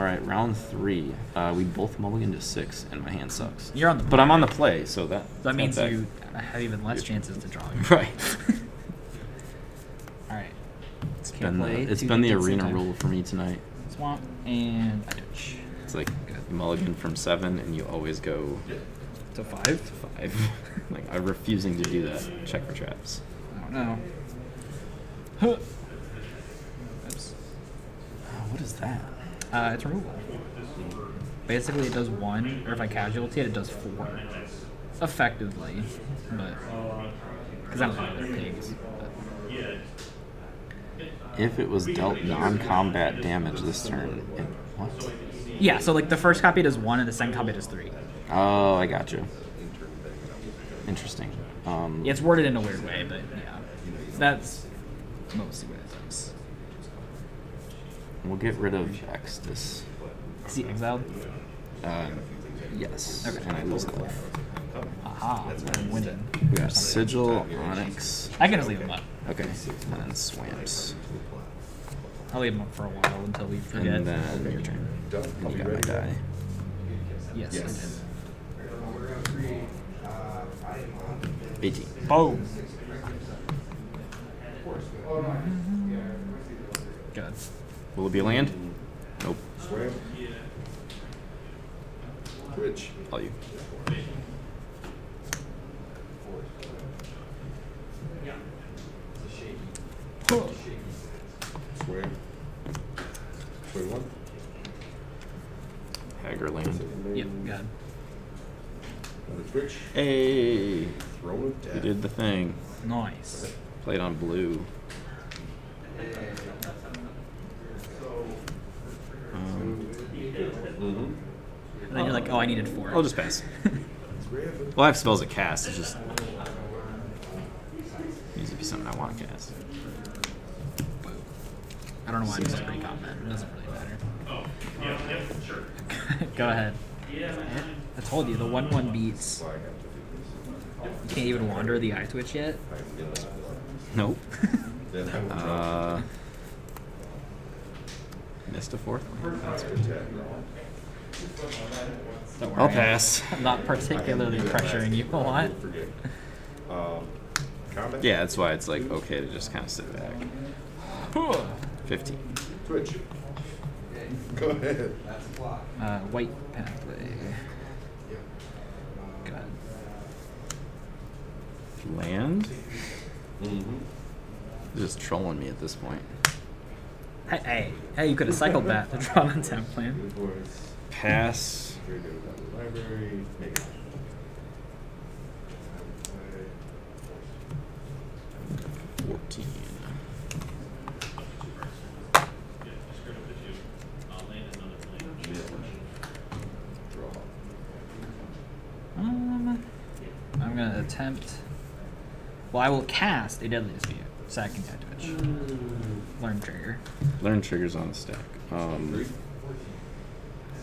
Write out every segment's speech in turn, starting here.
All right, round three. Uh, we both mulligan to six, and my hand sucks. You're on the But I'm on the play, so that That means that- you have even less chances to draw. Right. All right. It's Can't been the, play it's two been the arena sometime. rule for me tonight. Swamp and a ditch. It's like you mulligan from seven, and you always go To five? to five. like I'm refusing to do that. Check for traps. I don't know. Huh. Oops. Oh, what is that? Uh, it's removal. Basically, it does one, or if I casualty it, it does four. Effectively, but because I don't know they're pigs. But. If it was dealt non-combat damage this turn, it, what? Yeah, so like the first copy does one, and the second copy does three. Oh, I got you. Interesting. Um, Yeah, it's worded in a weird way, but yeah, that's mostly what it does. We'll get rid of X this. Is he exiled? Uh, yes. Okay. And I lose life. Aha, I'm winning. We got Sigil, Onyx. I can just leave him up. Okay. And then Swamps. I'll leave him up for a while until we forget. And then your turn. And you got my die. yes, Yes. 18. I did. Boom. Good. Will it be a land? Nope. Swam. Twitch. All you. Swam. Twenty-one. Hager land. Yep, good. Another Twitch. Hey! Throne of Death. We did the thing. Nice. Played on blue. Oh, I needed four. I'll just pass. Well, I have spells at cast. It's just needs to be something I want to cast. I don't know why I'm just pretty comment. It doesn't really matter. yeah, sure. Go ahead. I told you the one one beats. You can't even wander the eye twitch yet. Nope. Then I will drop. Uh, missed a fourth. one. That's. Don't I'll pass. I'm not particularly pressuring you a lot. Um. Yeah, that's why it's like okay to just kind of sit back. 15. Twitch. Go ahead. Uh, white pathway. Good. Land? Mm-hmm. Just trolling me at this point. Hey, hey, hey! You could have cycled that to draw an untap plan. Good boys. Pass. Very good about the library. 14. Draw. Um, I'm gonna attempt. Well, I will cast a deadly dispute. Second cat twitch. Learn trigger. Learn triggers on the stack. Three. Um,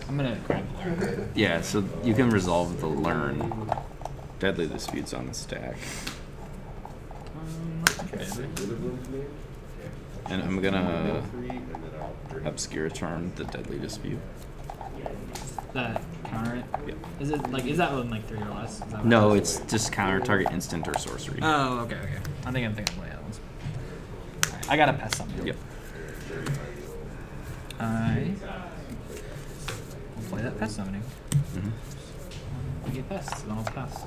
I'm gonna grab learn. yeah, so you can resolve the learn deadly disputes on the stack. Um, okay. And I'm gonna Three, and then I'll Obscura Charm the deadly dispute. That counter it. Yep. Is it like is that one like three or less? No, it's just counter target instant or sorcery. Oh, okay, okay. I think I'm thinking of the other ones. Alright, I gotta pass something. Yep. I will play that pest summoning. Mhm. We get pests, then I'll pass.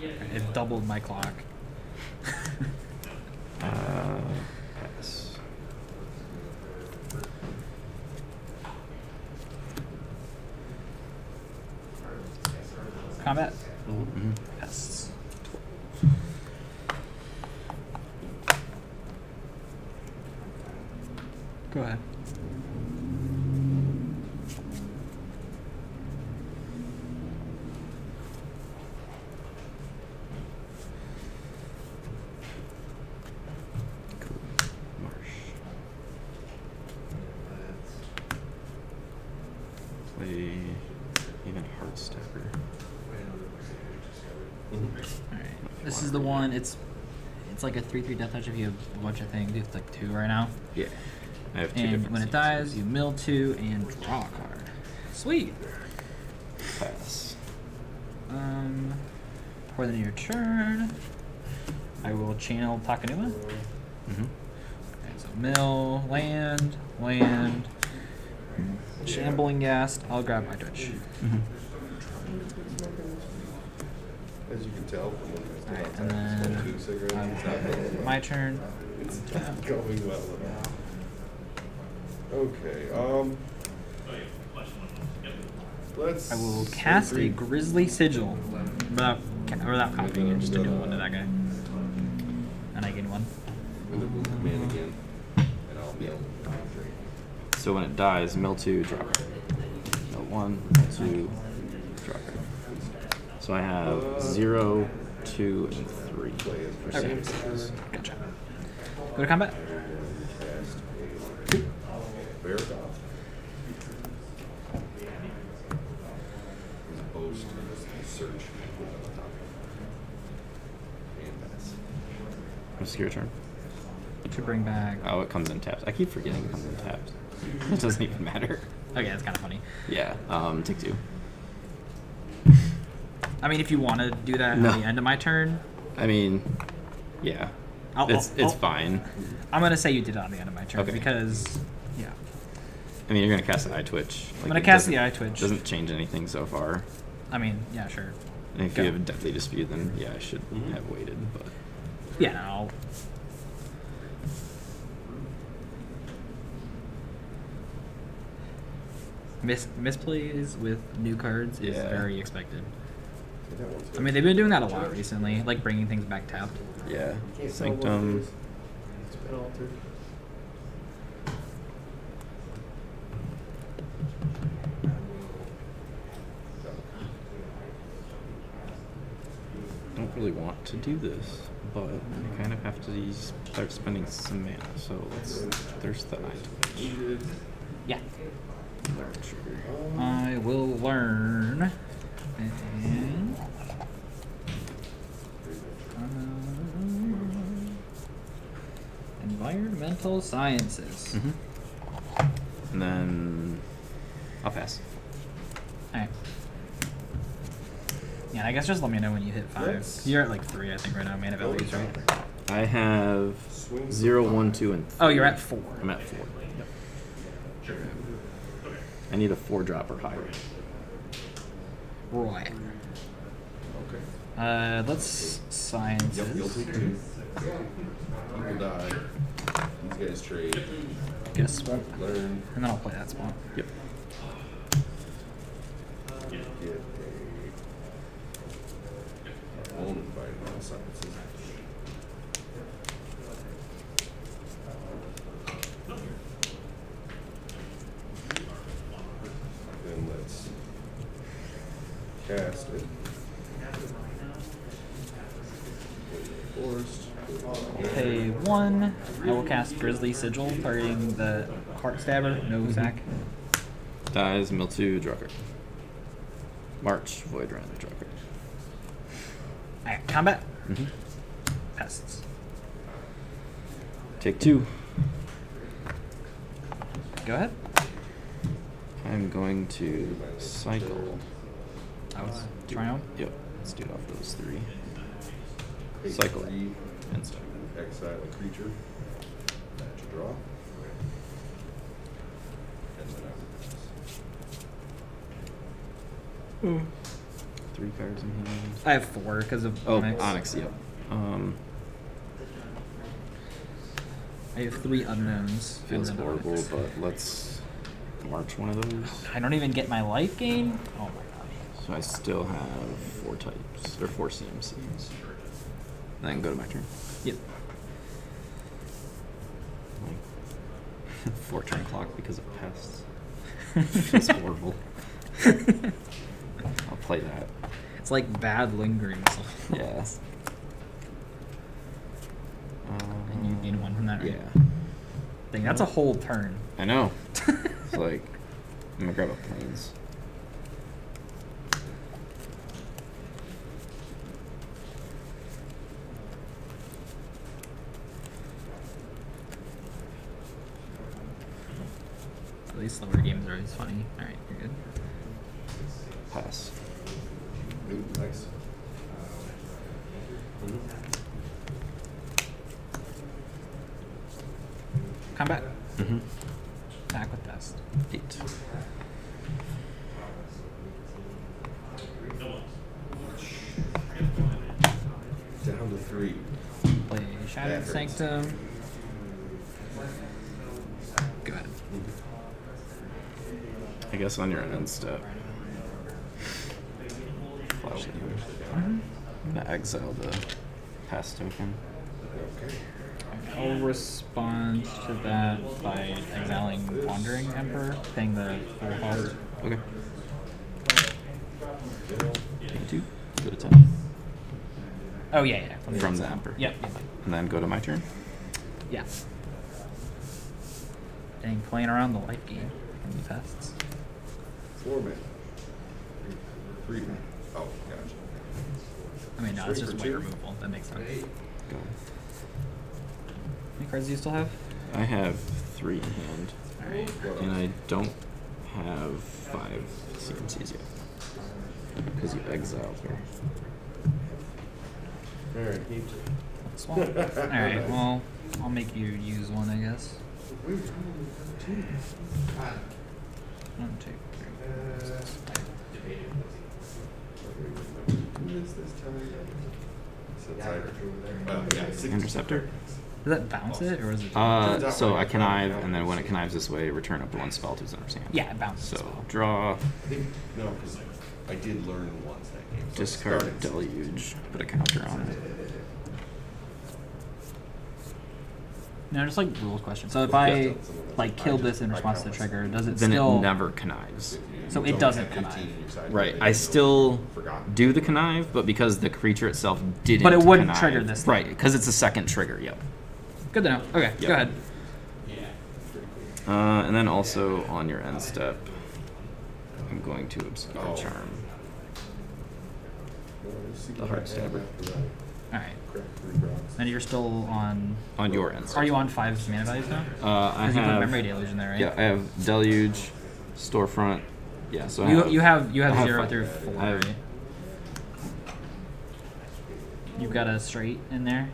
It doubled my clock. Uh, pass. Combat. Mhm. Pests. Go ahead. Cool. Marsh. Play even Heartstepper. Mhm. Alright. This is the one. It's It's like a three three death touch if you have a bunch of things. You have like two right now. Yeah. I have two And different when it scenes. dies, you mill two and draw a card. Sweet. Pass. Um, for the end of your turn, I will channel Takenuma. Mm-hmm. Okay, so mill, land, land, shambling ghast. I'll grab my twitch. Mm-hmm. As you can tell from and then um, it's not going well. my turn. It's not going well at all. Okay, um. Let's. I will cast a Grisly Sigil without ca- without copying it, just a new one to that guy. And I gain one. And then we'll come in again. And I'll mill. So when it dies, mill two, draw card. Mill one, mill two, draw card. So I have zero, two, and three. For Okay. Sam's. Gotcha. Go to combat. Cast a Bear is search. on the top. And pass. What's your turn? To bring back. Oh, it comes in tapped. I keep forgetting it comes in tapped. it doesn't even matter. Okay, that's kind of funny. Yeah. Um, take two. I mean, if you want to do that No. at the end of my turn, I mean, yeah. I'll- it's I'll- it's I'll- fine. I'm gonna say you did it on the end of my turn Okay. because, yeah, I mean, you're gonna cast the eye twitch. I'm gonna it cast the doesn't- eye twitch. Doesn't change anything so far. I mean, yeah, sure. And if Go. you have a deadly dispute, then yeah, I should Mhm. have waited. But Yeah, no, I'll. Mis- misplays with new cards is Yeah. very expected. Yeah, that one's I mean, they've been doing that a lot recently, like bringing things back tapped. yeah, Can't tell what it sanctum. It's been altered. don't really want to do this, but I kind of have to start spending some mana. So let's. There's the eye twitch. Yeah. Learn trigger. I will learn. And, um, environmental sciences. Mhm. And then I'll pass. Alright. Yeah, I guess just let me know when you hit five. Let's- You're at like three, I think, right now, mana values, right? I have Swing zero, for one, two, and. Oh, you're at four. I'm at four. Yep. I need a four drop or higher. Right. Okay. Uh, let's sciences. Yep, you'll take two. People die. These guys trade. Get a swamp. Learn. And then I'll play that spot. Yep. Get a own environmental sciences. Then let's cast it. Forest. Pay one. I will cast Grisly Sigil, targeting the Heart Stabber. No Zac. Dies, mill two, draw card. March, Void Rend, draw card. Alright, combat. Mm-hmm. Pests. Take two. Go ahead. I'm going to cycle. I was trying. Yep. Let's do it off those three. Cycle. three, And cycle. Exile a creature. To draw. And then I will pass. Three cards in hand. I have four because of Oh, Onyx. Onyx, yep. Um, I have three unknowns. and feels then horrible, Onyx. but let's march one of those. I don't even get my life gain. Oh my god. So I still have four types, or four CMCs. Then go to my turn. Yep. Four turn clock because of pests. It's horrible. I'll play that. It's like bad lingering. Yeah. And you gain one from that, right? Yeah. Thing. That's a whole turn. I know. It's like, I'm gonna grab a planes. These slower games are always funny. All right, you're good. Pass. Ooh, nice. Combat. Mm-hmm. Attack with test. Eight. Down to three. Play Shattered That hurts. Sanctum. Go ahead. I guess on your end step. I'm gonna exile the pass token. Okay. I'll respond to that by exiling Wandering Emperor, paying the full cost. Okay. Two. Go to ten. Oh yeah, yeah. From, From the exile. Emperor. Yep. yep. And then go to my turn. Yeah. Dang, playing around the life game the tests. Four man. Three man. Oh, gotcha. I mean, no, it's just for white two? removal. That makes sense. Go. How many cards do you still have? I have three in hand, All right. And? I don't have five sequences yet. Because you exiled her. Alright, need to. Swap. All right. Well, I'll make you use one, I guess. One, two, three. Who is this time? Since I, yeah, six- Interceptor. Does that bounce it, or is it? Uh, so I connive, and then when it connives this way, return up to one spell to its owner's hand. yeah, it bounces. So draw, I think, no, because I did learn once that game. so discard deluge, put a counter on it. No, just like rules question. So if I like kill this in response to the trigger, does it Then still? it never connives. So it doesn't have connive. 15 in your side, Right. I still Forgot. do the connive, but because the creature itself didn't. But it wouldn't connive- trigger this thing. Right, because it's a second trigger. Yep. Good to know. Okay, Yep. go ahead. Uh, and then also on your end step, I'm going to obscure Oh. charm. Well, let's see The heart stabber. All right. Crack three rocks. And you're still on. On your end step. Are you on five mana values now? Uh, I Because you put have. memory deluge in there, right? Yeah, I have deluge, storefront. Yeah, so I You have, you have you have I have zero five. through four, have- right? You've got a straight in there.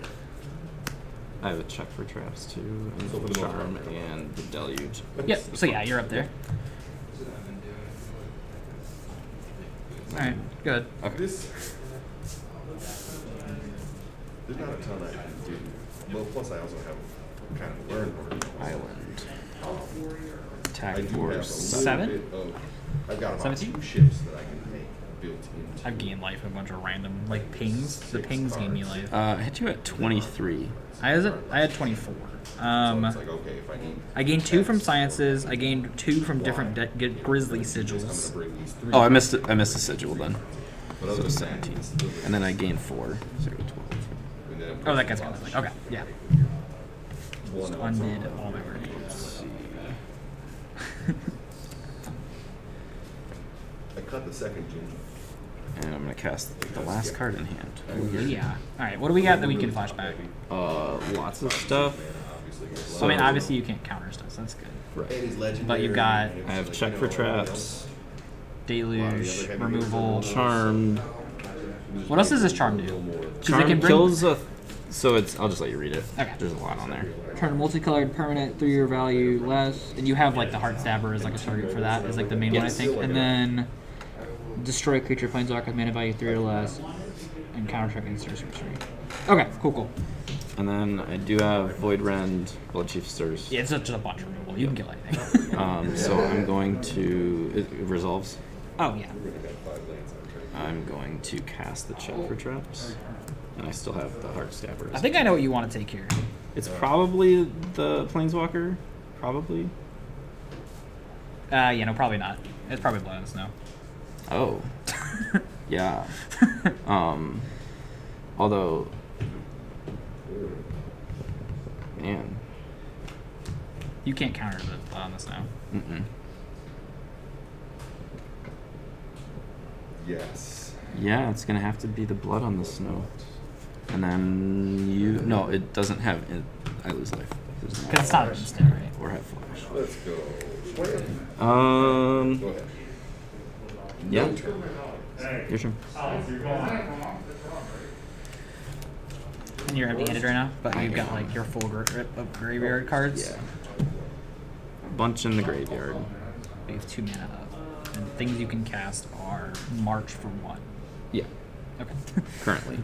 I have a check for traps too, and So the the charm most- and the deluge. Yep. So yeah, you're up there. All right. Good. Okay. This. There's not a ton I can do. Well, plus I also have kind of learned word. Island. Um, I Attack do have a for Seven? Bit of. I've got about Seventeen? two ships that I can make built into. I've gained life with a bunch of random like pings. The Six pings gain me cards. life. Uh, I hit you at 23. I had I had 24. so Um, it's like okay, if I need. I gained two from sciences. I gained two from different de- g- grisly I'm sigils. gonna bring these three. Oh, I missed it. I missed a sigil then. But other So than that, 17. it's still- And then I gained four. So 12. and then I'm Oh, that putting guy's lots got of like okay, yeah. One Just undid all my work. Let's see. I cut the second ginger. And I'm gonna cast the last card in hand. Ooh, yeah. All right. What do we got that we can flashback? Uh, lots of stuff. So, I mean, obviously you can't counter stuff. So that's good. Right. But you've got- and it was I have check for know, all the traps, Deluge, removal. charmed. What else does this charm do? 'Cause Charm it can bring kills a. So it's. I'll just let you read it. Okay. There's a lot on there. turn a multicolored permanent three year value less, and you have like the heart stabber as like a target for that is like the main one I think, and then destroy creature planeswalker with mana value three or less, and counter check against your sorcery. Okay, cool, cool. And then I do have Void Rend, Blood Chief Stirs. Yeah, it's just a bunch of removal. You can kill anything. Um, so I'm going to. It, it resolves. oh yeah. I'm going to cast the check for traps. And I still have the Heart Stabbers. I think I know what you want to take here. It's probably the Planeswalker. Probably. Uh, yeah, no, probably not. It's probably Blood on the Snow. Oh. yeah. Um. Although. Man. You can't counter the Blood on the Snow. Mm-mm. Yes. Yeah, it's gonna have to be the blood on the snow. And then you. No, it doesn't have. It, I lose life. Because it's not instant, right? Or have flash. Let's go. Um. Go ahead. Yeah. No turn. Your turn. And you're empty-handed right now, but you've got like your full grip of graveyard cards. Yeah. Bunch in the graveyard. You have two mana up, and things you can cast are March for one. Yeah. Okay. Currently.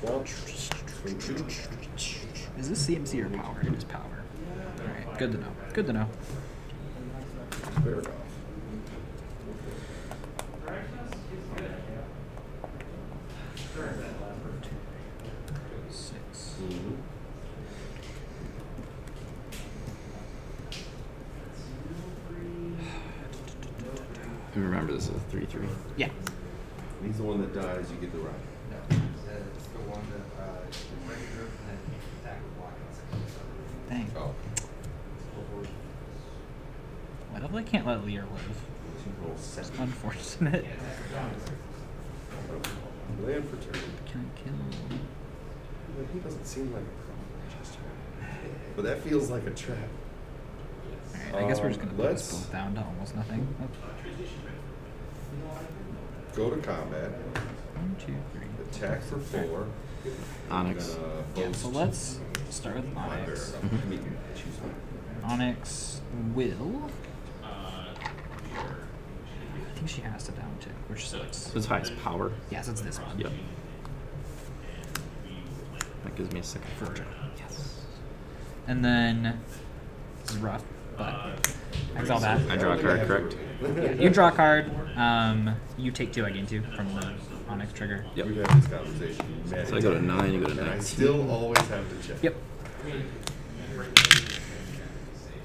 Swamp. Swing two. Is this CMC or power? It is power. Alright, good to know. Good to know. Fair enough. Six. And remember, this is a 3 3. Yeah. He's the one that dies, you get the right. Dang. Oh. What if I can't let Lier live? Roll seven. Unfortunate. Land for turn. Can't kill? But he doesn't seem like a problem, Chester. But that feels like a trap. Alright, I guess we're just gonna put us let's- both down to almost nothing. Oh, Go to combat. One, two, three. Attack for four. Onyx. Uh, Yeah, so let's start with. Onyx. I mean. Onyx will. I think she has to down tick, which sucks. So it's highest power. Yes, it's this one. Yep. That gives me a second for Virgil. Yes. And then this is rough, but exile that. I draw a card, correct? Yeah, you draw a card. Um, you take two. I gain two from the Onyx trigger. Yep. We've had this conversation. So I go to 9, you go to And I still always have to check. Yep.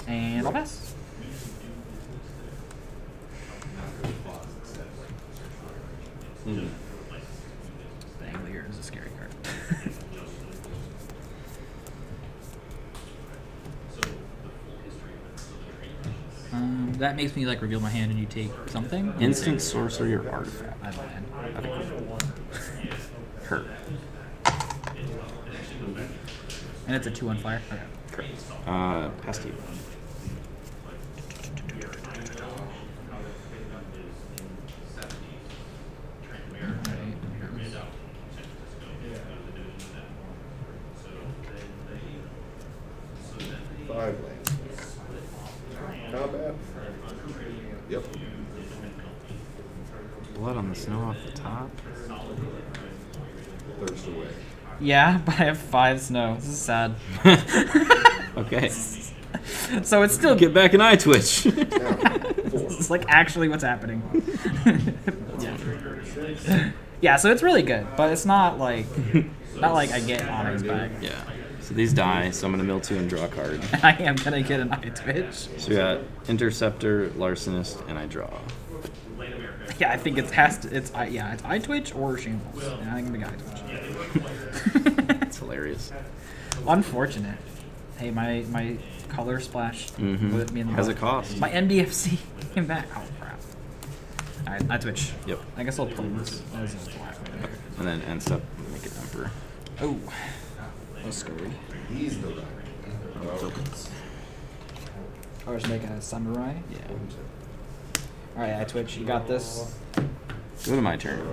And I'll pass. Mm. Dang, Lier is a scary card. um, that makes me like reveal my hand and you take something. Instant sorcery or artifact. I land. Okay. Hurt. And it's a two on flyer. Okay. Correct. Uh, past you. Five lands. Combat. Yep. Blood on the snow off the top. Thirst away. Yeah, but I have five snow. This is sad. Okay. so it's still Get back in eye twitch. Four. Like actually what's happening. Six. yeah, so it's really good, but it's not like not like I get Onyx back. yeah. So these die, so I'm gonna mill two and draw a card. I am gonna get an eye twitch. So we got Interceptor, Larcenist, and I draw. Yeah, I think it's has to. It's I yeah, it's eye twitch or shambles. And I think I'm gonna get eye twitch. It's hilarious. Unfortunate. Hey, my my color splash Mhm. with me in the Has book. a cost. My MDFC came back. Oh crap. All right, eye twitch. Yep. I guess I'll pull this as. And then end step, make it Emperor. Oh, that was scary. He's the right. Well, I was making a samurai. Yeah. All right, I twitch. You got this. Go to my turn.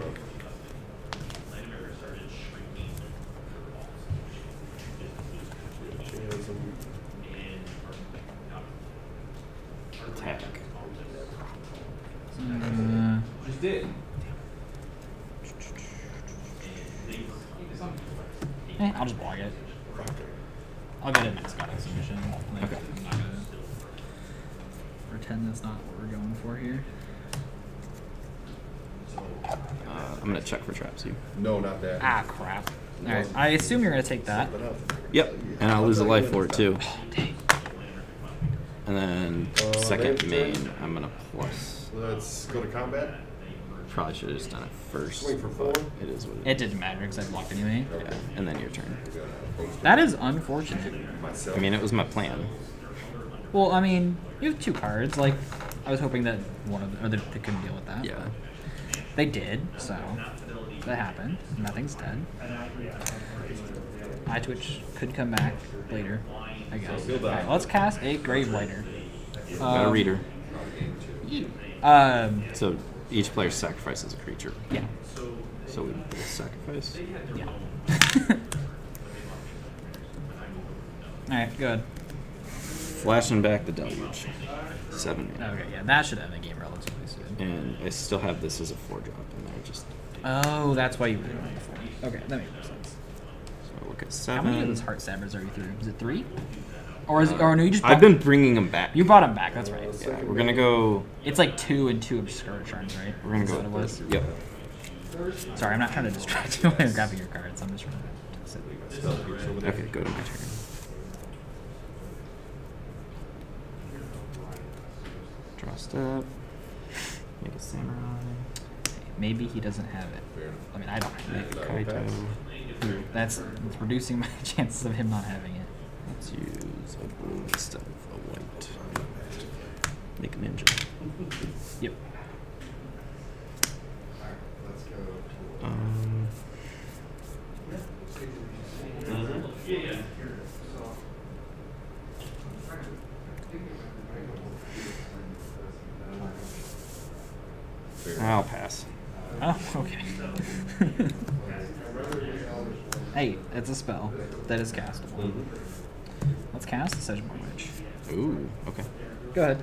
Chasm. Attack. Uh, Just did. eh, I'll just block it. I'll get it next god exhibition. Like, Okay. I'm not gonna pretend that's not what we're going for here. Uh, I'm gonna check for traps you. No, not that. Ah, crap. All right, I assume you're gonna take that. Yep. And I'll lose a life for it too. Oh, dang. And then Uh, second main main, I'm gonna plus. Let's go to combat. Probably should have just done it first. Swing for four. It is what it It is. didn't matter because I blocked anyway. Yeah. And then your turn. We got a post That is unfortunate. I mean, it was my plan. Well, I mean, you have two cards. Like, I was hoping that one of the, or that they couldn't deal with that. Yeah. They did, so that happened. Nothing's dead. Eye Twitch could come back later, I guess. feel. Alright, let's cast a Gravelighter. Got a Um, reader. Um, So each player sacrifices a creature. yeah. So we both sacrifice. Yeah. Alright, good. Flashing back the deluge. Seven. mana. Okay, yeah, that should end the game relatively soon. And I still have this as a four drop, and I just Oh, that's why you were doing it before. Okay, that makes more sense. I look at How many of those heart stabbers are you through? Is it three? Or is it, or no, you just I've been bringing them back. you brought them back. That's right. Yeah, we're gonna go. It's like two and two Obscura Charms, right? We're gonna Is go. what it was? this. Yep. Sorry, I'm not trying to distract you you're grabbing your cards. I'm just trying to sit. Spell pierce over there. Okay, go to my turn. Draw step. Make a samurai. Maybe he doesn't have it. I mean, I don't have it. kaito. That's it's reducing my chances of him not having it. Let's use a blue instead of a white. Make a ninja. Yep. Um, Fair. I'll pass. Oh, okay. hey, it's a spell that is castable. Mhm. Let's cast Sedgemoor Witch. Ooh, okay. Go ahead.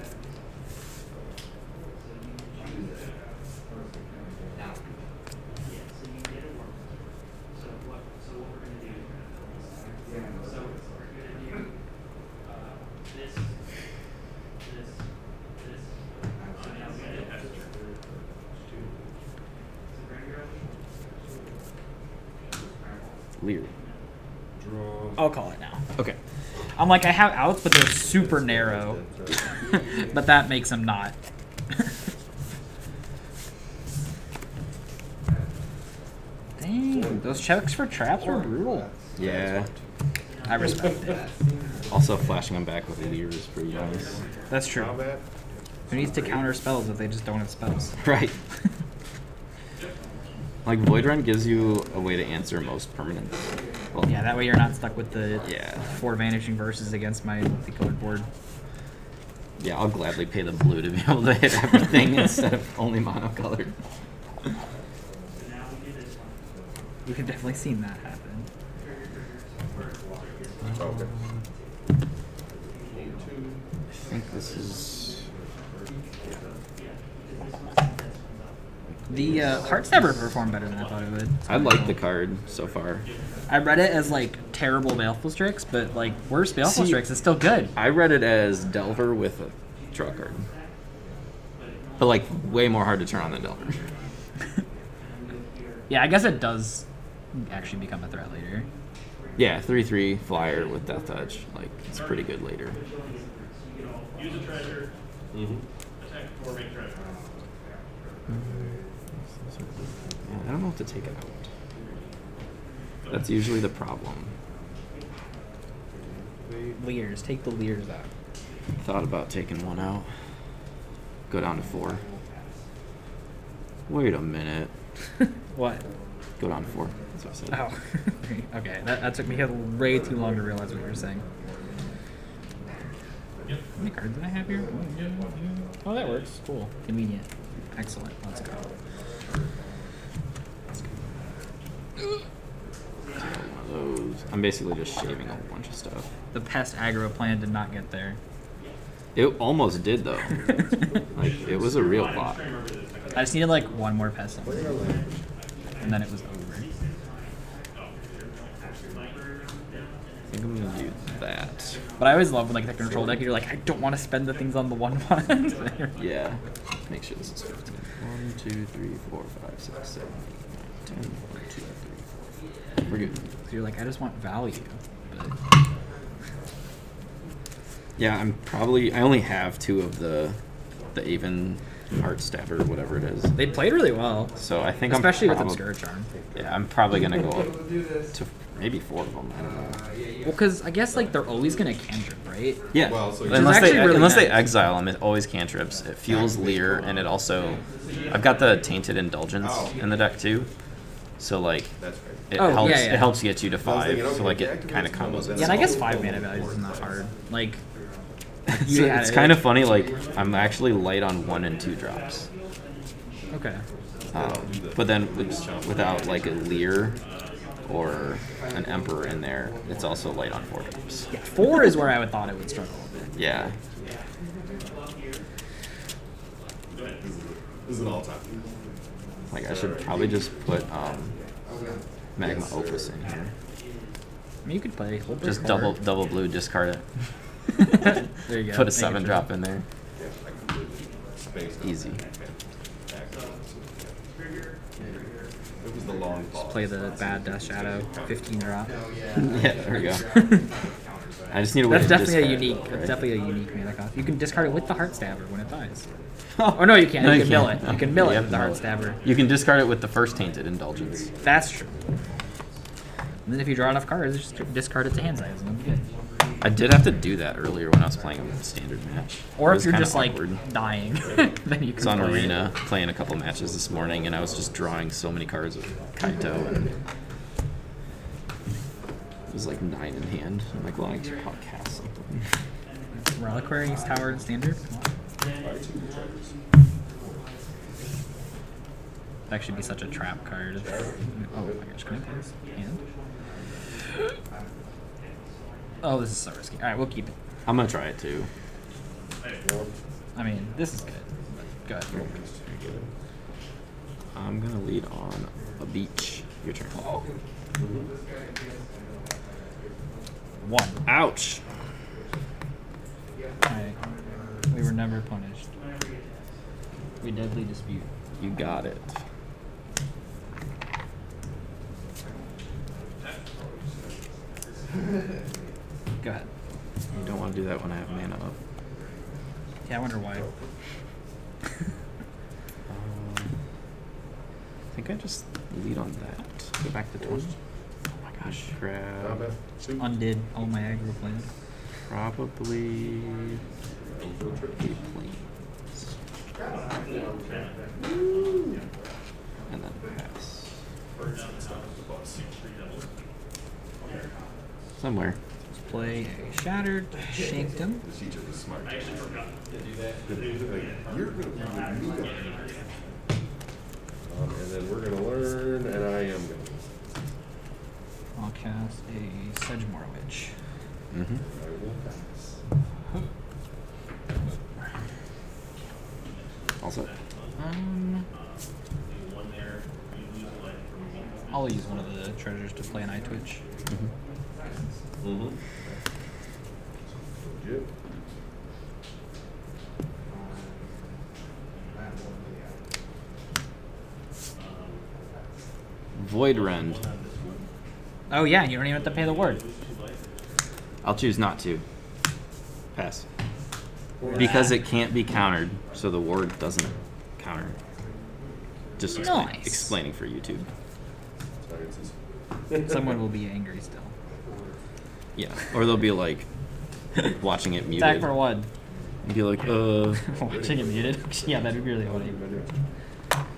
Lier. Draw. I'll call it now. Okay. I'm like, I have outs, but they're super narrow. but that makes them not. Dang, those checks for traps were brutal. Yeah. I respect it. Also, flashing them back with Lier is pretty nice. That's true. Who needs to counter spells if they just don't have spells? Right. Like Void Rend gives you a way to answer most permanents. Well, Yeah, that way you're not stuck with the Yeah. four vanishing verses against my multicolored board. Yeah, I'll gladly pay the blue to be able to hit everything instead of only monocolored. You have definitely seen that happen. Okay. I think this is. The uh, Heartstabber performed better than I thought it would. I like the card so far. I read it as like terrible Baleful Strix, but like worse Baleful See- Strix is still good. I read it as Delver with a draw card. But like way more hard to turn on than Delver. Yeah, I guess it does actually become a threat later. Yeah, 3 3 flyer with Death Touch. Like, it's pretty good later. Use a treasure, Mm-hmm. attack or make treasure. Yeah, I don't know what to take it out. That's usually the problem. Liers, take the Liers out. Thought about taking one out. Go down to four. Wait a minute. What? Go down to four. That's what I said. Oh, okay. That, that took me way too long to realize what you were saying. How many cards did I have here? Oh, that works. Cool. Convenient. Excellent. Let's go. One of those. I'm basically just shaving a whole bunch of stuff. The pest aggro plan did not get there. It almost did though. like it was a real plot. I just needed like one more pest and then it was over. I think I'm gonna do that. But I always love when like the control deck, you're like, I don't want to spend the things on the one one. Yeah. Make sure this is 15. 1, 2, 3, 4, 5, 6, 7, 8, 9, 10. 1, 2, 3, 4. We're good. So you're like, I just want value. But Yeah, I'm probably. I only have two of the the Avon Heart Stabber, whatever it is. they played really well, So I think especially I'm with probab- Obscura Charm. Yeah, I'm probably gonna go up to maybe four of them. I don't know. Well, because I guess like they're always gonna cantrip, right? Yeah, Well, so- unless they really unless they exile them, it always cantrips. It fuels Lier, and it also. I've got the Tainted Indulgence oh. in the deck too, So like That's right. it Oh, helps yeah. it helps get you to five. thinking, so like it kind of activates one, combos then it. Yeah, and I guess five mana values oh, isn't that hard. Like, It's, you it's it. kind of funny. Like I'm actually light on one and two drops. Okay. Um, but then with, without like a Lier or an Emperor in there, it's also light on four drops. Yeah, four is where I would thought it would struggle a bit. Yeah. This is an all time. Like I should probably just put um, Magma Opus in here. I mean, you could play Hullbreaker Horror. double double blue, discard it. there you go. Put a seven drop in there. Yeah, I completely spaced out. Easy. It was the long pause. Play the bad Death Shadow, 15 drop. yeah, there we go. I just need a way That's to definitely a it, unique. right? That's definitely a unique mana cost. You can discard it with the Heart Stabber when it dies. Oh no, you can't. No, you you can mill it. You can mill You it with the Heart. Stabber. You can discard it with the first tainted indulgence. That's true. And then if you draw enough cards, just discard it to hand size, and it'll be good. I did have to do that earlier when I was playing a standard match. Or if you're just like dying, then you can. I was on play it. Arena playing a couple matches this morning, and I was just drawing so many cards with Kaito, and it was like nine in hand. I'm like, well, I should probably cast something. Reliquary's Tower and Standard. That should be such a trap card. Oh my gosh, can I play this? Hand? Oh, this is so risky. Alright, we'll keep it. I'm gonna try it too. I mean, this is good. Go ahead. I'm gonna lead on a beach. Your turn. Oh. One. Ouch! Alright. We were never punished. We deadly dispute. You got it. Go ahead. You don't want to do that when I have mana up. Yeah, I wonder why. Um, I think I just lead on that. Go back to 20. Gosh. Grab. Undid all my aggro plans. Probably eight planes. And then pass. Somewhere. Let's play a Shattered Sanctum. The smart. I actually forgot to do that. You're gonna be with me. Um, and then we're gonna learn, and I am gonna. I'll cast a Sedgemoor Witch. Mm-hmm. Also, Um, I'll use one of the treasures to play an Eye Twitch. Mm-hmm. Legit. Void Rend. Oh yeah, and you don't even have to pay the ward. I'll choose not to. Pass. Because it can't be countered, so the ward doesn't counter. Just explain, Nice. explaining for YouTube. Sciences. Someone will be angry still. Yeah. Or they'll be like watching it muted. Attack for one. And be like, uh, Watching it muted. yeah, that'd be really funny.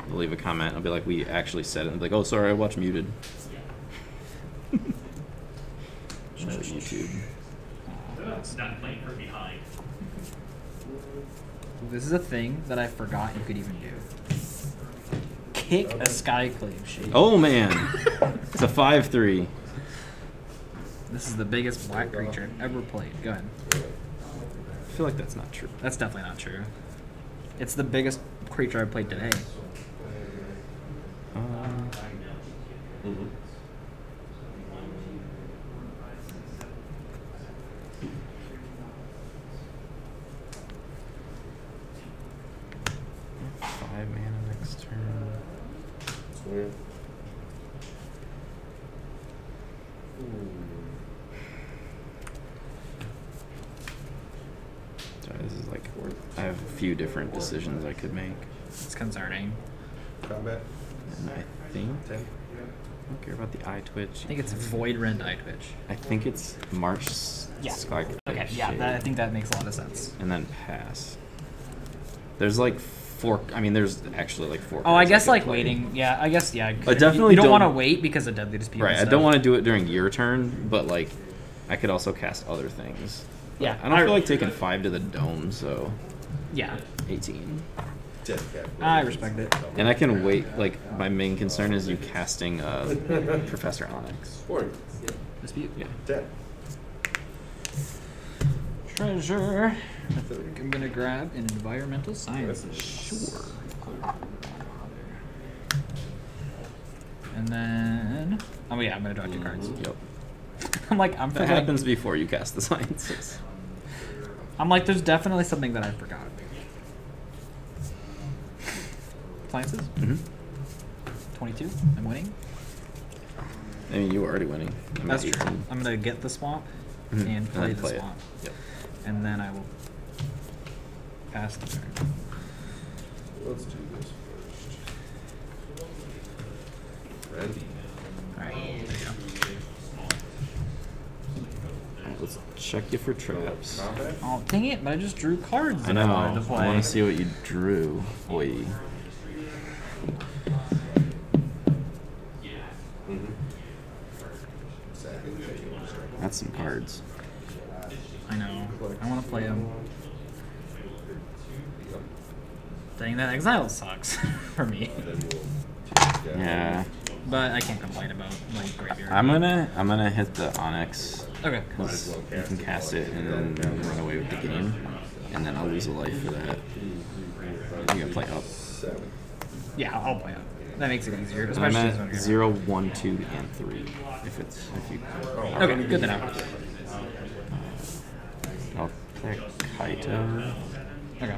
they'll leave a comment. I'll be like, we actually said it. And be like, oh, sorry, I watched muted. YouTube. Not playing from behind. This is a thing that I forgot you could even do. Kick a Skyclave Shade. Oh man, it's a five-three. This is the biggest black creature I've ever played. Go ahead. I feel like that's not true. That's definitely not true. It's the biggest creature I've played today. Um, Mm-hmm. five mana next turn. Swing. Hmm. Sorry, this is like I have a few different decisions I could make, It's concerning. Combat. and I think Ten. I don't care about the eye twitch. I think it's Void Rend Eye Twitch. I think it's March s- Yeah. Sky Okay, yeah, that, I think that makes a lot of sense. and then pass. There's like four. I mean, there's actually like four. Oh, I guess could like play. waiting. Yeah, I guess yeah. I definitely you don't, don't- want to wait because of Deadly Dispute. Right. and I don't want to do it during your turn, but like, I could also cast other things. But Yeah, I don't I- feel like taking five to the dome, so Yeah, eighteen. Dead cat. I respect it. And I can wait. Like, my main concern is you casting uh, Professor Onyx. Boring. Dispute. Yeah. Dead. Treasure. I think I'm gonna grab an environmental sciences. Sure. And then, oh yeah, I'm gonna draw two cards. Yep. I'm like, I'm That happens before you cast the sciences. I'm like, there's definitely something that I forgot. Sciences. hmm 22. I'm winning. I mean, you were already winning. I'm That's true. I'm gonna get the swamp Mhm. and play then the play swamp, Yep. and then I will pass the turn. Let's do this first. Ready? All right. There you go. Alright, let's check you for traps. Oh dang it! But I just drew cards I that I, know. wanted to play. I want to see what you drew. Boy. Exile sucks for me. Yeah. But I can't complain about like graveyard. I'm gonna I'm gonna hit the Onyx okay. because you can cast it and then run away with the game, and then I'll lose a life for that. You gotta play up. Yeah, I'll play it. That makes it easier, I'm at zero, one, two, and three. If it's if you. Okay, good to know. I'll pick Kaito Okay.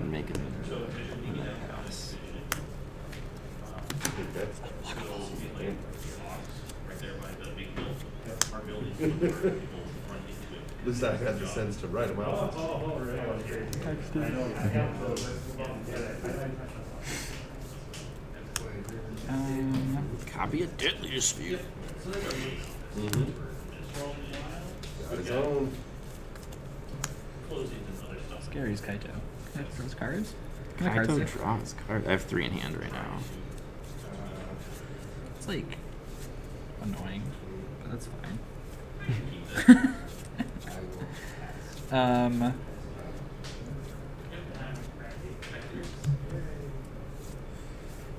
and make it pass. I think that's. At least I had the sense to write them out. Um, Copy a deadly dispute. Got his own. Scary's Kaito. Can I throw his cards? Can I cards Kaito do? draws card. I have three in hand right now. Like annoying, but that's fine. um.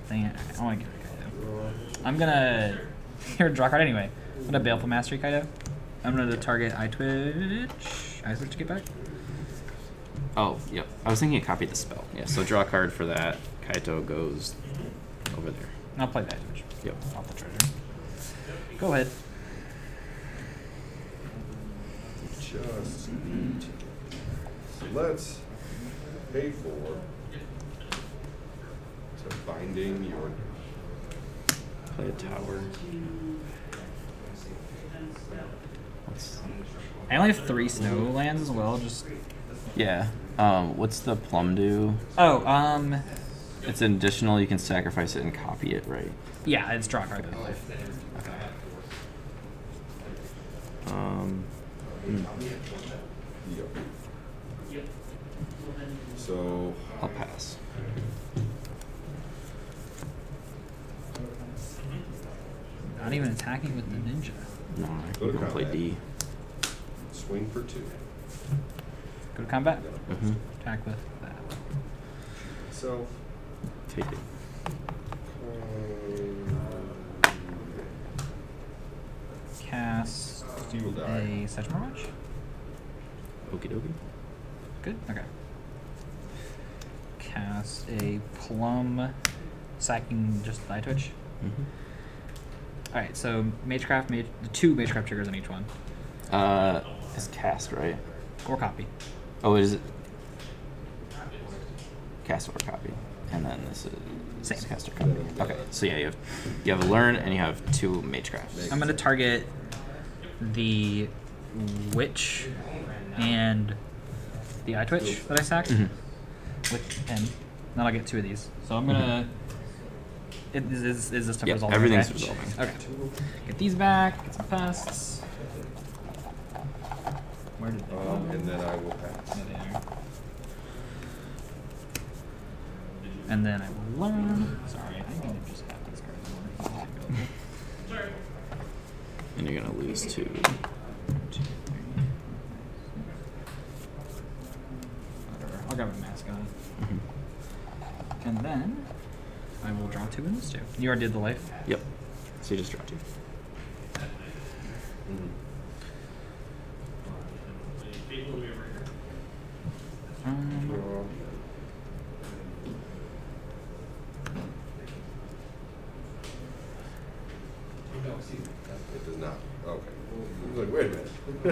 Dang it! I want to get Kaito. I'm gonna here draw a card anyway. I'm gonna Baleful Mastery Kaito. I'm gonna target Eyetwitch. Eye switch to get back. Oh, yep. I was thinking of copy the spell. Yeah, so draw a card for that. Kaito goes over there. I'll play that. Yep. Off the treasure. Go ahead. Just need. So let's pay for. So binding your. Play a tower. What's, I only have three snow lands as well. Just yeah. Um, what's the Plumb do? oh, um, It's an additional. You can sacrifice it and copy it, right? yeah, it's draw card. Okay. Um, hmm, Yep. So. I'll pass. Not even attacking with the ninja. No, I Go to can go play. D. Swing for two. Go to combat. Mm-hmm. Attack with that. So. Take it. um, Cast You will die. a Sedgemoor Witch. Okie dokie. Good. Okay. Cast a Plumb, sacking just the Eyetwitch. Mm-hmm. All right. So Magecraft made the two Magecraft triggers on each one, Uh, it's cast, right? or copy. Oh, is it? Cast or copy, and then this is Same. cast or copy. Okay, so yeah, you have you have a learn and you have two magecrafts. I'm gonna target the witch and the Eyetwitch that I sacked Mhm. with pen. Then I'll get two of these. So I'm gonna. It, is, is, is this stuff Yeah, resolving? everything's okay? resolving. Okay. Get these back. Get some pests. Where did they go? Um, and then I will pass. There they are. And then I will learn. Sorry, I think I just have these cards. more. And you're gonna lose two. Two. Whatever. I'll grab a mascot. Mhm. And then I will draw two in this two. You already did the life? Yep. So you just draw two. Mhm. Um, Draw. It does not. Okay. I was like, wait a minute.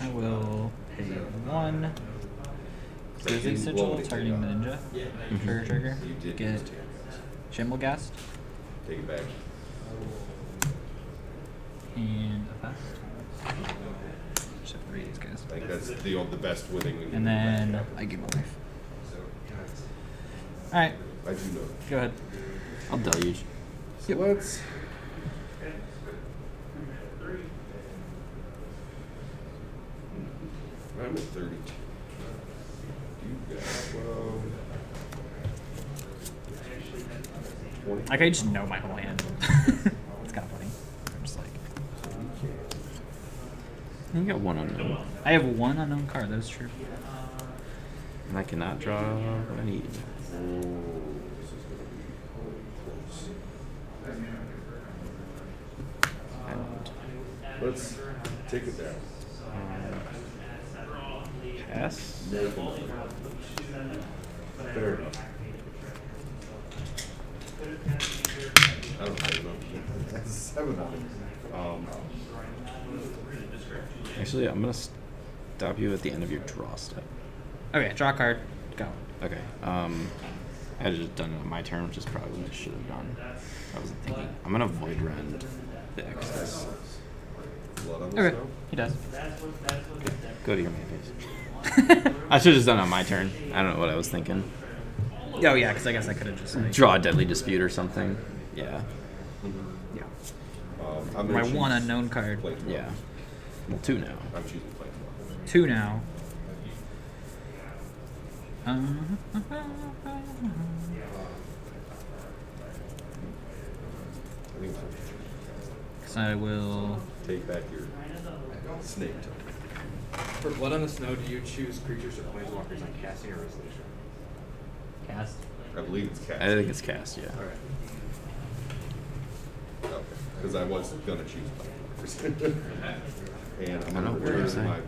I will pay one. Thank Dizzy you. Sigil, targeting the ninja. Trigger, trigger. Get use two Take it back. and a fast. Just have three of these guys. I think that's the the best winning. we And then. I give a life. Alright, I do know. go ahead. I'll deluge. So let's. I'm at 32. You got 12. 20. Like I just know my whole hand. it's kind of funny. I'm just like, You got one unknown. I have one unknown card. That is true. And I cannot draw what I need. Oh, this is gonna be close. And Let's take it down. Fair enough. I don't have enough. That's seven of them. Um, Actually, I'm gonna stop you at the end of your draw step. Okay, draw a card. Go. Okay. Um, I had just done it on my turn, which is probably what I should have done. I wasn't thinking. I'm gonna void rend the excess. blood on the Okay, he does. Go to your main phase. I should have just done it on my turn. I don't know what I was thinking. Oh yeah, because I guess I could have just like, Draw a deadly dispute or something. Yeah. yeah. Um, I'm My one unknown card. Yeah. Well, two now. I'm choosing plate Two now. Uh, I think it's so I will. take back your snake token. For Blood on the Snow, do you choose creatures or planeswalkers on casting or resolution? Cast. I believe it's cast. I think it's cast. Yeah. Alright. Okay, because I was gonna choose planeswalkers. and I'm gonna don't know, what do you say?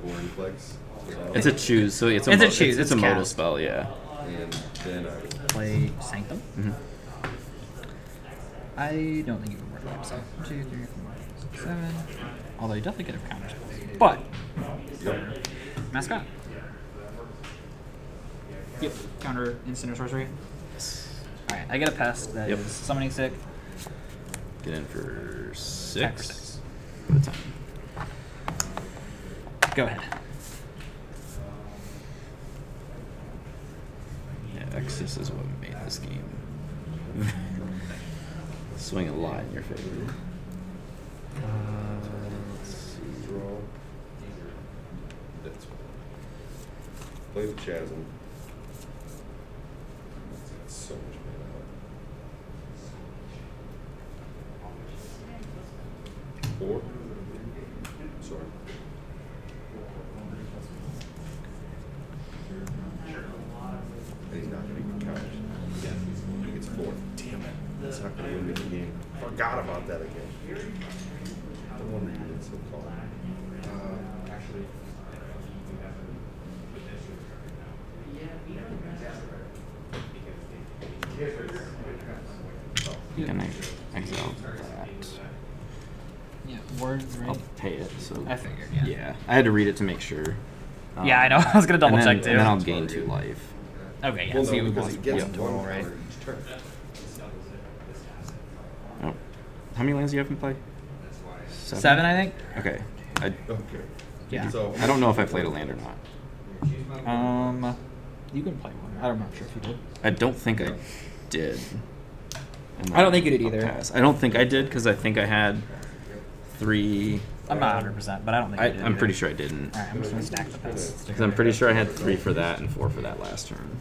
It's a choose, so it's a It's a choose, It's, it's a modal spell. Yeah. And then I Play Sanctum. hmm I don't think you would work that. So one, two, three, four, six, seven. Although you definitely could have counter. But Yep. mascot. Yep. Counter instant or sorcery. Alright, I get a pest that is Yep. summoning sick. Get in for Attack for six. six. For the time. Go ahead. Yeah, Exodus is what made this game. Swing a lot in your favor. Uh, let's see. draw. That's one. Play the chasm. It's got so much mana. Four. Sorry. And he's not gonna get couch. Yeah. He gets four. Damn it. That's not gonna win me the game. Forgot about that again. No wonder you did so calm. Uh, actually. Can I exile that? Yeah, words, right? I'll pay it. So I figured, yeah. Yeah, I had to read it to make sure. Um, Yeah, I know. I was gonna double and then- check, too. And then I'll gain two life. Okay, yeah. Well, so no, you because he gets one one total, right? turn. Oh, how many lands do you have in play? Seven. Seven, I think. Okay. I Okay. Yeah. So I don't know if I played a land or not. Um, you can play one. I'm not sure if you did. I don't think I did. I don't think you did either. pass. I don't think I did because I think I had three I'm not 100, percent but I don't think I, I did I'm pretty sure I didn't. All right, I'm just gonna stack the pass. Because I'm pretty sure I had three for that and four for that last turn.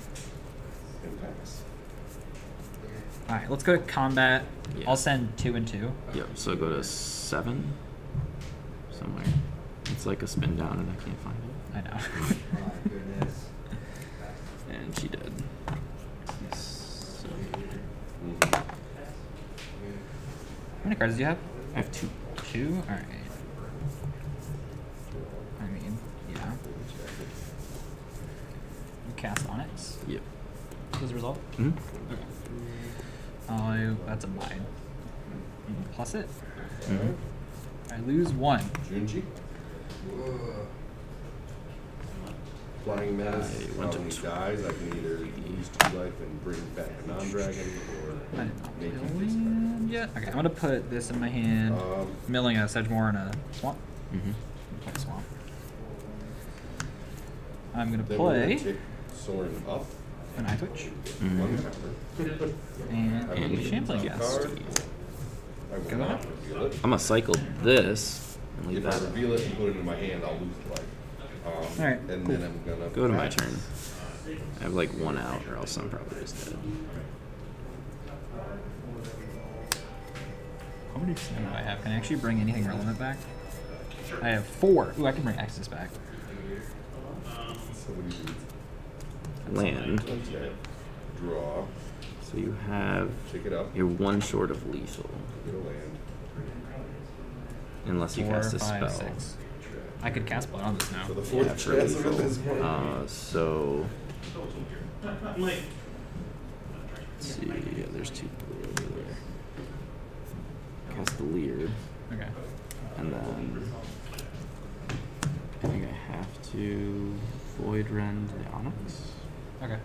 All right, let's go to combat. Yeah. I'll send two and two. Yep. So go to seven somewhere. It's like a spin down and I can't find it. I know. And she did. So, Mhm. How many cards do you have? I have two. Two. All right. I mean, yeah. You cast Onyx. Yep. What was the result? Hmm Okay. Oh, that's a mine. Plus it. hmm I lose one. Junji? Flying Menace, I went to when he I can either lose two life and bring back a non-dragon, I or did not make play you face land yet. Okay, I'm gonna put this in my hand. Um, Milling a Sedgemoor and a swamp. Mm -hmm. Play swamp. I'm gonna Then we're gonna play take Soren up, an Eyetwitch Mhm. and a shambling ghast. Go ahead. I'm gonna cycle this and leave If I reveal it and put it in my hand, I'll lose the life. Um, Alright, And cool. then I'm gonna. Go to my turn. I have like one out, or else I'm probably just dead. How many snow do I have? Can I actually bring anything relevant back? I have four. Ooh, I can bring Extus back. So what do you do? Land. Draw, So you have. pick it up, You're one short of lethal, get a land. unless you Four, cast a five, spell. six. I could cast blood on this now. For the Yeah, fourth for chance of this lethal. Uh, so. Let's see. Yeah, there's two blue over there. Cast the Lier, Okay. and then. I think I have to Void Rend the Onyx, Okay.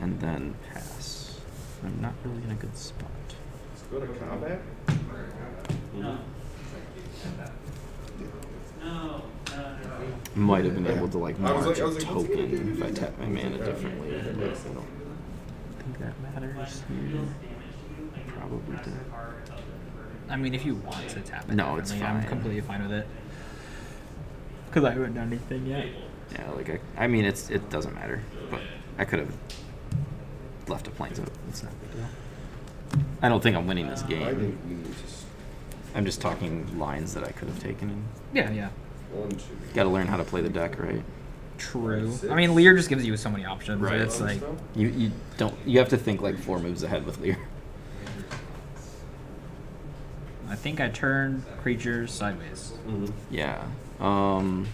and then pass. I'm not really in a good spot. Let's go to combat. Might have been able to like I was march like- I a was like, what's he gonna token if I tap my mana Yeah. differently. but I don't think that matters here. Probably did. I mean, if you want to tap it, No, it's differently, I'm fine. completely fine with it. Because I haven't done anything yet. Yeah, like I, I mean, it's it doesn't matter, but I could have left a planes out. It's not a big deal. I don't think I'm winning this game. think we need to, s- I'm just talking lines that I could have taken. And Yeah, yeah. got to learn how to play the deck, right? True. I mean, Lier just gives you so many options. Right. It's like, You you don't you have to think like four moves ahead with Lier. I think I turn creatures sideways. Mhm. Yeah. Um.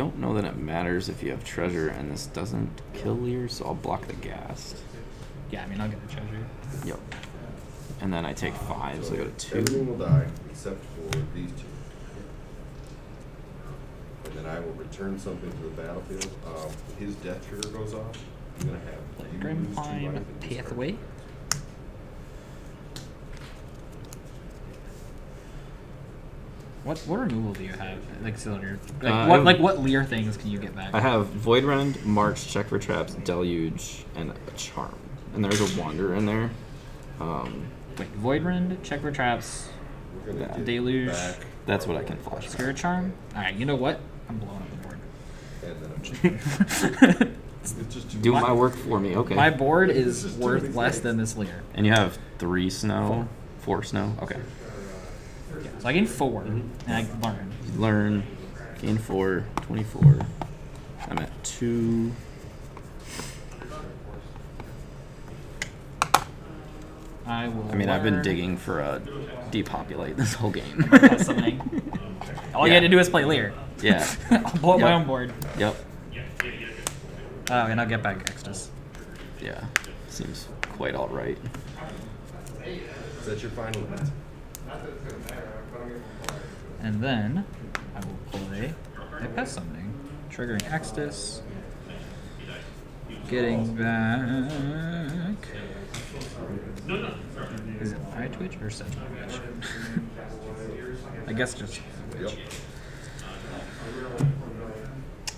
Don't know that it matters if you have treasure and this doesn't kill Lier, so I'll block the ghast. Yeah, I mean, I'll get the treasure. Yep. And then I take five, so I go to two. Everything will die except for these two. And then I will return something to the battlefield. Um, his death trigger goes off. I'm gonna have you lose two Grimheim life and discard. Pathway. What what removal do you have? Like cylinder. Like Uh, what have- like what Lier things can you get back? I have Void Rend, March, Check for Traps, Deluge, and a Charm. And there's a Wander in there. Um, Wait, Void Rend, Check for Traps, Yeah. Deluge. back, that's what I can flash. back. Spirit Charm. All right, you know what? I'm blowing up the board. and then I'm just, it's just too Do My- my work for me, okay. My board is is worth less than this Lier. and you have three snow, four snow. Okay. Yeah, so I gain 4 Mm-hmm. and I learn. You learn, gain four, 24. I'm at two. I will. I mean, I've been digging for a depopulate this whole game. That's something. All you had to do is play Lier. Yeah. I'll blow up my own board. Yep. Oh, and I'll get back Extus. Yeah. Seems quite all right. Is that your final answer? And then I will play a pest summoning, triggering Extus, getting back. Is it Eyetwitch or Sedge Twitch? I guess just Yep.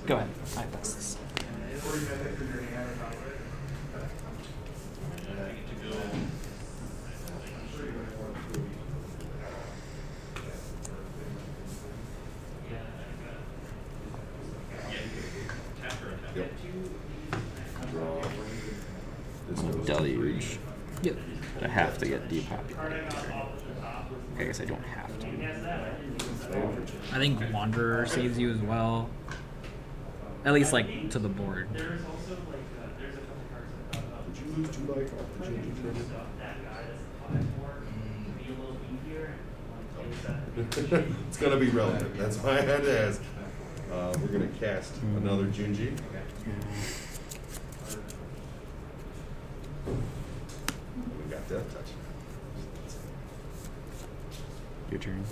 Go ahead. I pass this. To get depopulated. Okay, I guess I don't have to. I think Wanderer saves you as well. At least like to the board. Did you lose two life off the ginger training? it's gonna be relevant. That's why I had to ask. Uh, we're gonna cast another Junji. We got Death Touch. Your turn.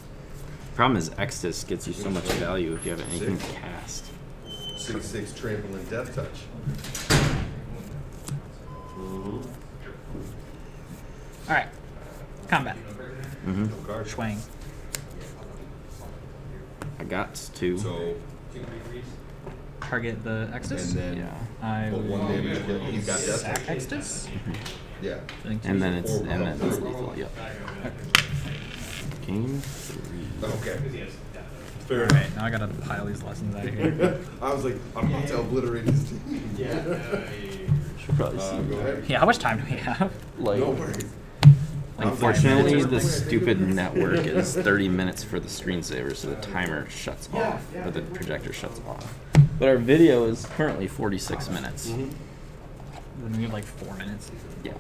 Problem is, Extus gets you so much value if you have anything to cast. Six six trample and Death Touch. Mm-hmm. All right, combat. Mm-hmm. No. Schwang. I got two. So, Target the Extus. and then Yeah. I what one will damage? He's got Death sack Touch. Extus. Yeah. And then it's and then it's lethal. Yep. Game three. Okay. Fair All right, enough. now I gotta pile these lessons out of here. I was like, I'm about to obliterate his team. Should probably Uh, see. go ahead. yeah, how much time do we have? Like, No worries. Like unfortunately, five minutes or the stupid network is 30 minutes for the screensaver, so the timer shuts off, or the projector shuts off. But our video is currently 46 minutes. Mm-hmm. Then we have like four minutes. Yeah.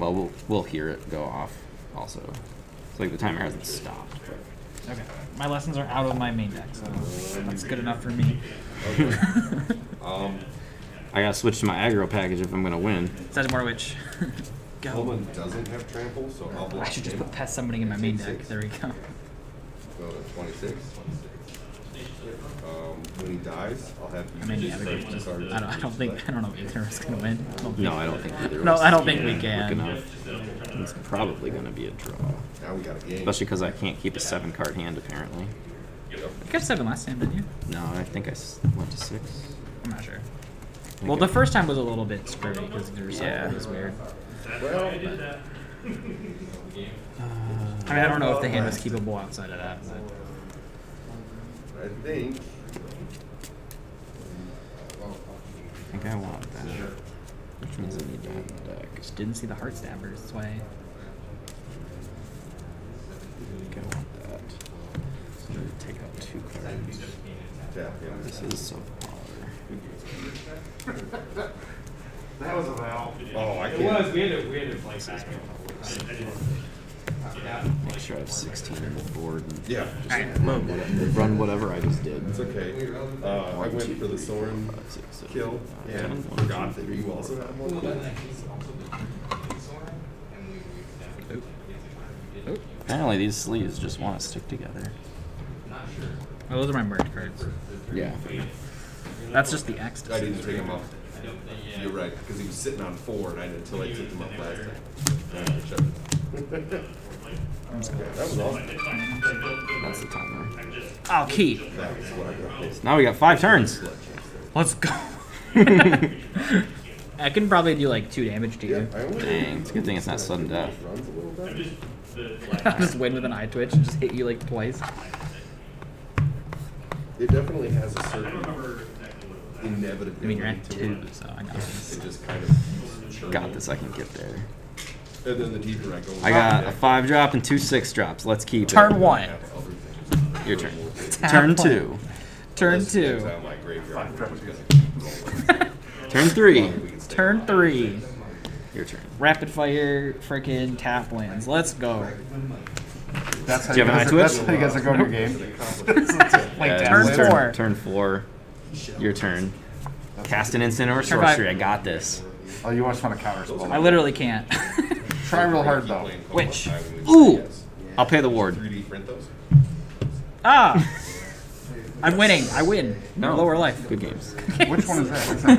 Well, we'll we'll hear it go off. Also, it's like the timer hasn't stopped. Okay, my lessons are out of my main deck, so that's good enough for me. Okay. Um, I gotta switch to my aggro package if I'm gonna win. Sedgemoor Witch. Go. Coleman doesn't have trample, so I'll block I should just him. put pest summoning in my main deck. There we go. Go to 26. Um, when he dies, I'll have you I mean, yeah, just we save just, cards. I don't, I don't think, I don't know if either of us gonna win. I don't No, think- I don't think either. No, I don't think we can. enough. It's probably gonna be a draw, Now we got a game. especially because I can't keep a seven card hand apparently. Yep. You got seven last time, didn't you? No, I think I went to six. I'm not sure. I Well, the first time was a little bit screwy because your Yeah. yeah. was weird. Well, I mean, I don't know if the hand was keepable outside of that. But I think. I think I want that. Which means I need that in the deck. just didn't see the heart stabbers. That's why. I think I want that. So I'm gonna take out two cards. Yeah. This is subpar. That was a foul. Oh, I can't. It was. We had to. We had to play this. Make sure I have 16 on the board and Yeah. just run whatever, run whatever I just did. It's okay. Uh, I One, went two, for the three, Soren four, five, six, seven, kill eight, nine, and ten. One, forgot two, that three, you four, also have one. Apparently these sleeves just want to stick together. Not sure. Oh, those are my merge cards. Yeah. That's just the X. I didn't take him up. You're right, because he was sitting on four, and I didn't until I took him up last time. Shut it. Okay, that was awesome. That's the timer. Oh, keep. That was what I got. Now we got five turns. Let's go. I can probably do like two damage to you. Dang, it's a good thing it's not sudden death. Runs a little bit. I'll just win with an Eyetwitch and just hit you like twice. It definitely has a certain inevitability I mean, you're at two, so I got this. It just kind of. Got this, I can get there. And then the deeper I go, I got a five drop and two six drops. Let's keep it. Turn it. one. Your turn. Tap Turn one. two. Turn two. Turn three. Turn three. Your turn. Rapid fire freaking tap wins. Let's go. That's how Do you have an eye guys, twitch? That's how you guys are going your game. Like turn turn four. Turn four. Your turn. Cast an instant or sorcery. I got this. Oh, you just want to counter spell. I literally can't. Try real hard though. Which? Ooh! I'll pay the ward. 3D print those? ah! I'm winning. I win. No. Lower life. Good games. Which one is that?